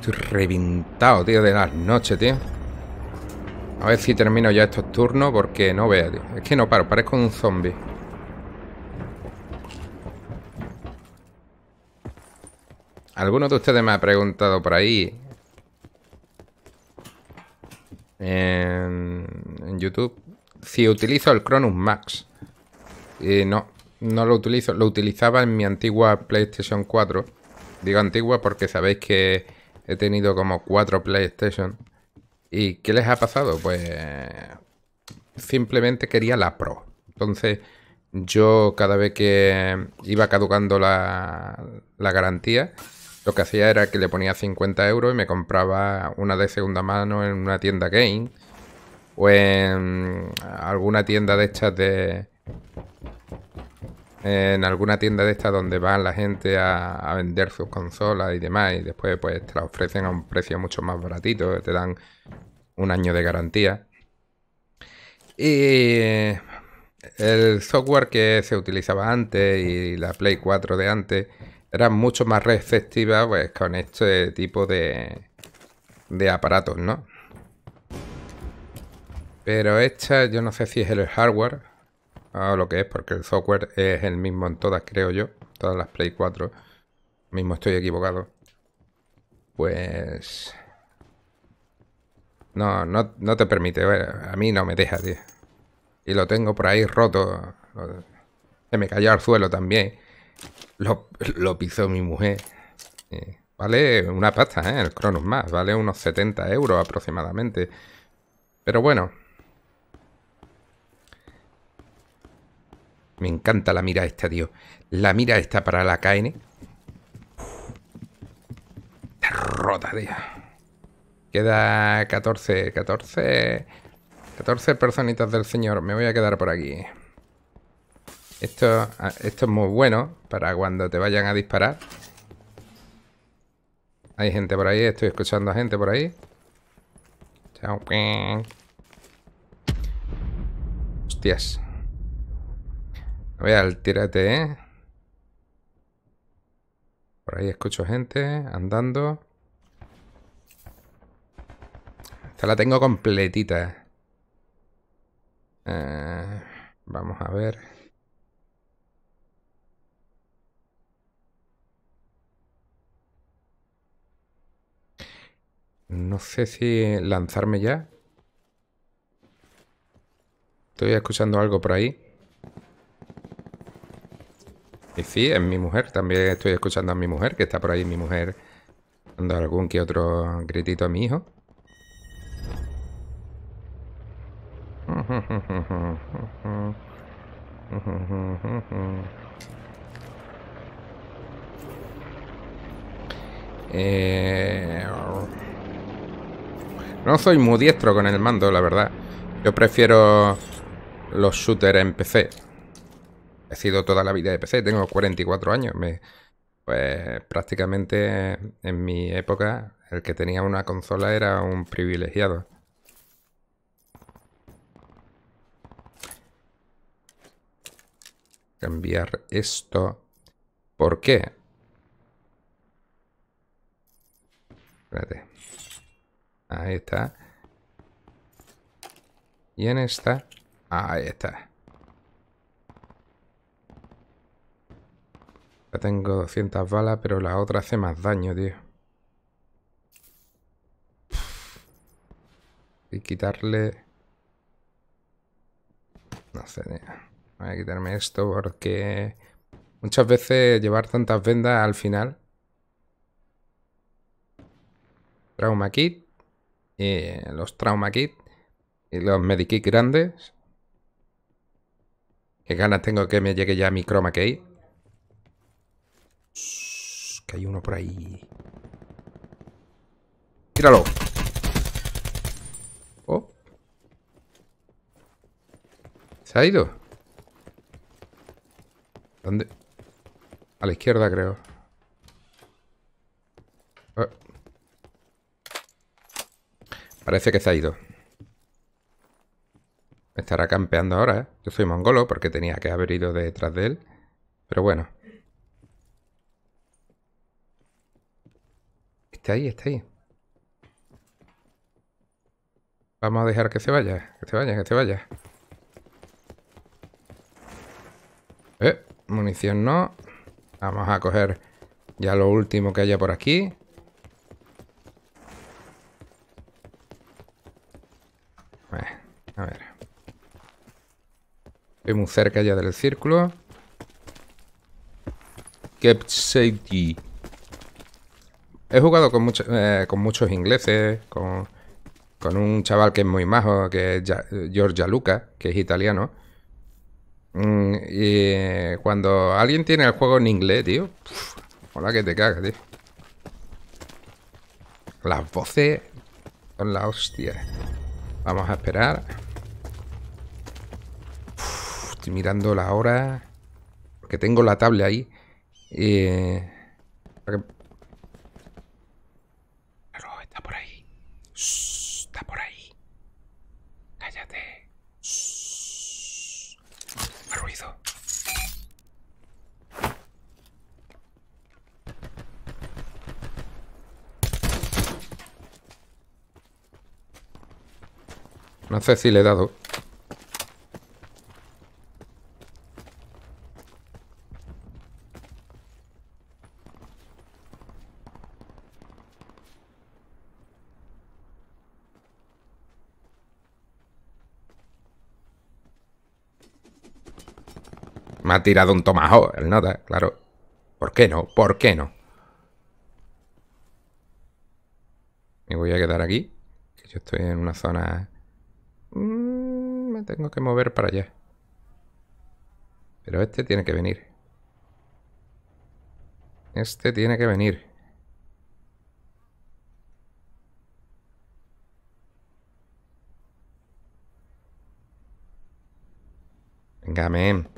Estoy reventado, tío, de las noches, tío. A ver si termino ya estos turnos porque no veo, tío. Es que no paro, parezco un zombie. Alguno de ustedes me ha preguntado por ahí en, YouTube si utilizo el Cronus Max. Y no, no lo utilizo. Lo utilizaba en mi antigua PlayStation 4. Digo antigua porque sabéis que he tenido como cuatro PlayStation. ¿Y qué les ha pasado? Pues simplemente quería la Pro. Entonces yo cada vez que iba caducando la, la garantía, lo que hacía era que le ponía 50 euros y me compraba una de segunda mano en una tienda game o en alguna tienda de estas de... En alguna tienda de estas donde van la gente a, vender sus consolas y demás y después pues te la ofrecen a un precio mucho más baratito, te dan un año de garantía. Y el software que se utilizaba antes y la Play 4 de antes era mucho más receptiva pues, con este tipo de, de aparatos, ¿no? Pero esta yo no sé si es el hardware lo que es, porque el software es el mismo en todas, creo yo. Todas las Play 4. Mismo estoy equivocado. Pues... No, no, no te permite. A mí no me deja, tío. Y lo tengo por ahí roto. Se me cayó al suelo también. Lo, pisó mi mujer. vale una pasta, ¿eh? El Cronus más. Vale unos 70 euros aproximadamente. Pero bueno. Me encanta la mira esta, tío. La mira esta para la KN. Está rota, tío. Queda 14, 14... 14 personitas del señor. Me voy a quedar por aquí. Esto, ah, esto es muy bueno para cuando te vayan a disparar. Hay gente por ahí, estoy escuchando a gente por ahí. Chao. Hostias. Voy al tírate, ¿eh? Por ahí escucho gente andando. Esta la tengo completita. Eh, vamos a ver. No sé si lanzarme ya. Estoy escuchando algo por ahí. Sí, es mi mujer. También estoy escuchando a mi mujer, que está por ahí mi mujer dando algún que otro gritito a mi hijo. Eh... No soy muy diestro con el mando, la verdad. Yo prefiero los shooters en PC. He sido toda la vida de PC, tengo 44 años. Pues prácticamente en mi época el que tenía una consola era un privilegiado. Cambiar esto. ¿Por qué? Espérate. Ahí está. Y en esta... Ahí está. Ya tengo 200 balas, pero la otra hace más daño, tío. Y quitarle... No sé. Voy a quitarme esto porque... Muchas veces llevar tantas vendas al final... Trauma kit los trauma kit y los medikit grandes. Qué ganas tengo que me llegue ya mi chroma key. Que hay uno por ahí. Tíralo. Oh. ¿Se ha ido? ¿Dónde? A la izquierda, creo. Oh. Parece que se ha ido. estará campeando ahora, ¿eh? Yo soy mongolo porque tenía que haber ido detrás de él. Pero bueno. Está ahí, está ahí. Vamos a dejar que se vaya, que se vaya, que se vaya. Eh, munición no. Vamos a coger ya lo último que haya por aquí. Bueno, a ver. Estoy muy cerca ya del círculo. Kept safety. He jugado con, eh, con muchos ingleses, con, un chaval que es muy majo, que es Giorgia Luca, que es italiano. Mm, y cuando alguien tiene el juego en inglés, tío, hola que te cagas, tío. Las voces son la hostia. Vamos a esperar. estoy mirando la hora. Porque tengo la tablet ahí. Eh, está por ahí. está por ahí. Cállate. Shh, No sé si le he dado. Me ha tirado un tomajo el nota, claro. ¿Por qué no? ¿Por qué no? Me voy a quedar aquí. Que yo estoy en una zona... Mm, me tengo que mover para allá. Pero este tiene que venir. Este tiene que venir. Venga, men.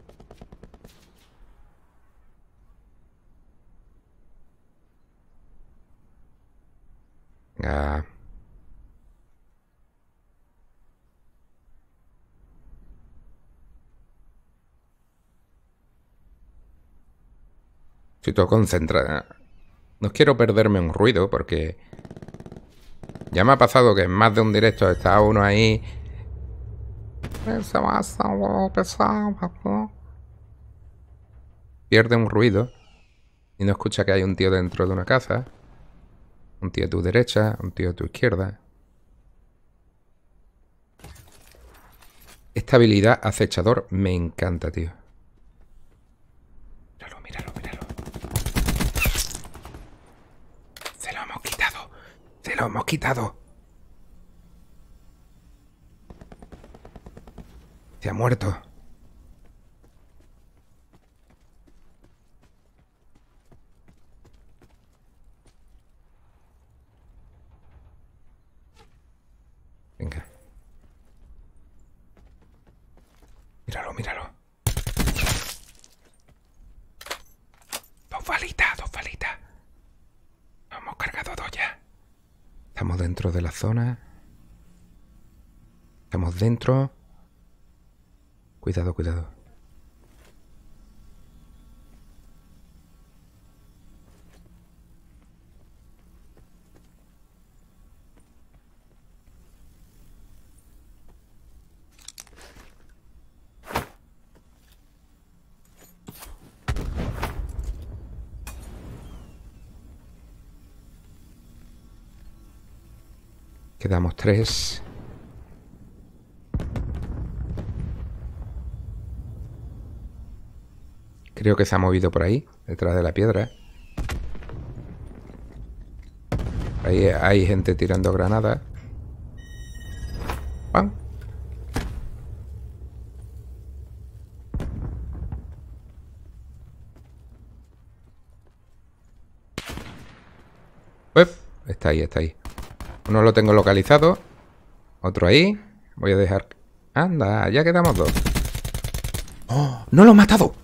Todo concentrada. No quiero perderme un ruido porque... Ya me ha pasado que en más de un directo está uno ahí... Pierde un ruido y no escucha que hay un tío dentro de una casa. Un tío a tu derecha, un tío a tu izquierda. Esta habilidad acechador me encanta, tío. Míralo, míralo, míralo. Se lo hemos quitado. Se lo hemos quitado. Se ha muerto. Venga. Míralo, míralo. Dos balitas, dos balitas. Hemos cargado dos ya. Estamos dentro de la zona. Estamos dentro. Cuidado, cuidado. Quedamos tres. Creo que se ha movido por ahí, detrás de la piedra. Ahí hay gente tirando granadas. ¡Pam! Está ahí, está ahí. Uno lo tengo localizado. Otro ahí. Voy a dejar... Anda, ya quedamos dos. ¡Oh! ¡No lo he matado!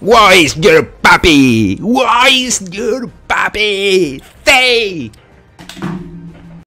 Why is your puppy? Why is your puppy? Say!